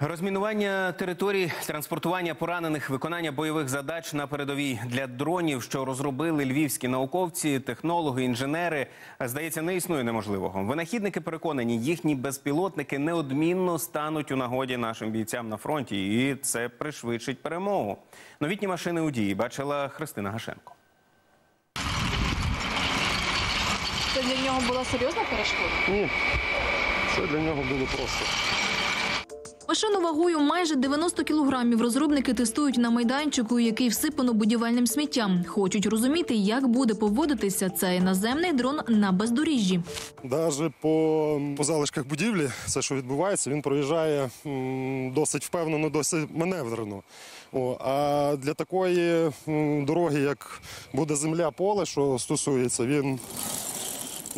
Розмінування територій, транспортування поранених, виконання бойових задач на передовій для дронів, що розробили львівські науковці, технологи, інженери, здається, не існує неможливого. Винахідники переконані, їхні безпілотники неодмінно стануть у нагоді нашим бійцям на фронті, і це пришвидшить перемогу. Новітні машини у дії бачила Христина Гашенко. Це для нього була серйозна перешкода? Ні, це для нього було просто. Машину вагою майже 90 кілограмів розробники тестують на майданчику, який всипано будівельним сміттям. Хочуть розуміти, як буде поводитися цей наземний дрон на бездоріжжі. Навіть по, залишках будівлі, все, що відбувається, він проїжджає досить впевнено, досить маневрено. А для такої дороги, як буде земля поле, що стосується, він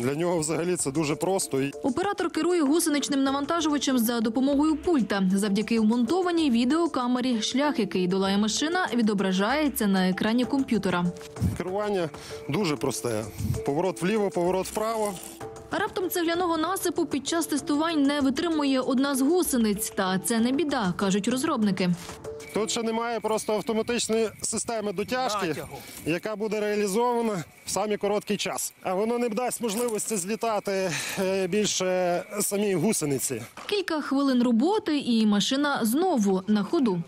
для нього взагалі це дуже просто. Оператор керує гусеничним навантажувачем за допомогою пульта. Завдяки вмонтованій відеокамері шлях, який долає машина, відображається на екрані комп'ютера. керування дуже просте. Поворот вліво, поворот вправо. Раптом цегляного насипу під час тестувань не витримує одна з гусениць. Та це не біда, кажуть розробники. Тут ще немає просто автоматичної системи дотяжки, яка буде реалізована в самі короткий час. А воно не дасть можливості злітати е, більше самій гусениці. Кілька хвилин роботи, і машина знову на ходу.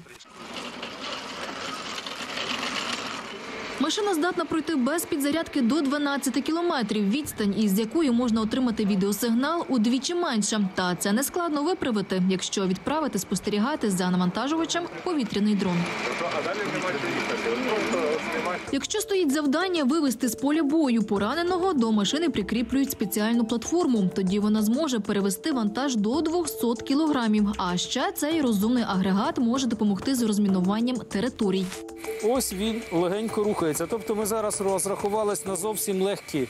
Машина здатна пройти без підзарядки до 12 кілометрів. Відстань, із якої можна отримати відеосигнал, удвічі менша. Та це не складно виправити, якщо відправити спостерігати за навантажувачем повітряний дрон. Якщо стоїть завдання вивести з поля бою пораненого, до машини прикріплюють спеціальну платформу. Тоді вона зможе перевести вантаж до 200 кілограмів. А ще цей розумний агрегат може допомогти з розмінуванням територій. Ось він легенько рухається. Тобто ми зараз розрахувались на зовсім легкий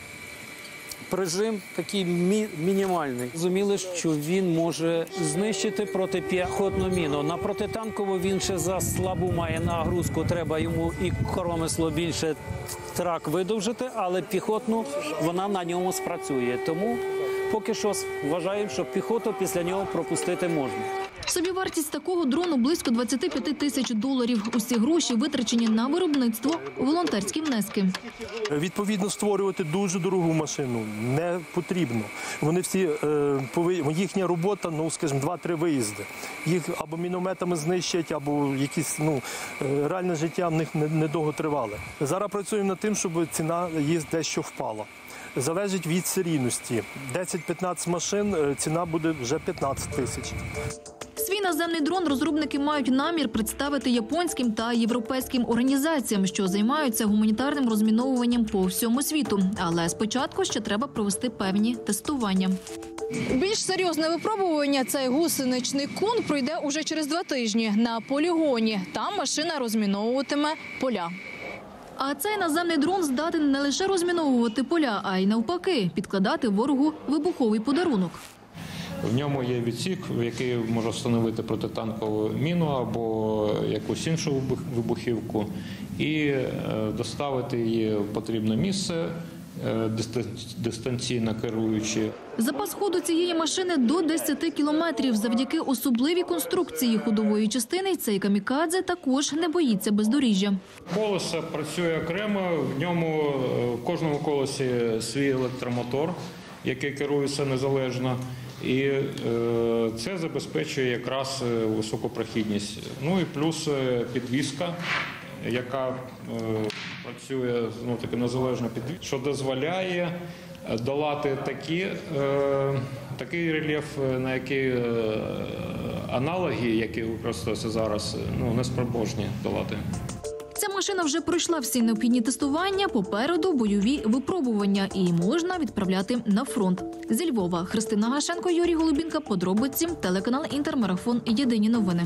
прижим, такий мі- мінімальний. Розуміли, що він може знищити протипіхотну міну. На протитанкову він ще за слабу має нагрузку. Треба йому і коромисло більше трак видовжити, але піхотну вона на ньому спрацює. Тому поки що вважаємо, що піхоту після нього пропустити можна. Собівартість такого дрону близько 25 тисяч доларів. Усі гроші витрачені на виробництво, волонтерські внески. Відповідно, створювати дуже дорогу машину не потрібно. Вони всі е, їхня робота, ну скажімо, два-три виїзди. Їх або мінометами знищать, або якісь ну е, реальне життя в них недовго тривале. Зараз працюємо над тим, щоб ціна їх дещо впала. Залежить від серійності. 10-15 машин, е, ціна буде вже 15 тисяч. Наземний дрон розробники мають намір представити японським та європейським організаціям, що займаються гуманітарним розміновуванням по всьому світу. Але спочатку ще треба провести певні тестування. Більш серйозне випробування цей гусеничний кун пройде уже через два тижні на полігоні. Там машина розміновуватиме поля. А цей наземний дрон здатен не лише розміновувати поля, а й навпаки підкладати ворогу вибуховий подарунок. В ньому є відсік, в який може встановити протитанкову міну або якусь іншу вибухівку, і е, доставити її в потрібне місце е, дистанційно керуючи. Запас ходу цієї машини до 10 кілометрів. Завдяки особливій конструкції ходової частини цей камікадзе також не боїться бездоріжжя. Колесо працює окремо, в ньому е, в кожному колесі свій електромотор, який керується незалежно. І е, це забезпечує якраз е, високу прохідність. Ну і плюс е, підвіска, яка працює ну, таки незалежно підвіз, що дозволяє долати такі, такий рельєф, на який аналоги, які використовуються зараз, ну, не спроможні долати. Машина вже пройшла всі необхідні тестування. Попереду бойові випробування і можна відправляти на фронт. Зі Львова Христина Гашенко, Юрій Голубінка. Подробиці телеканал Інтермарафон. Єдині новини.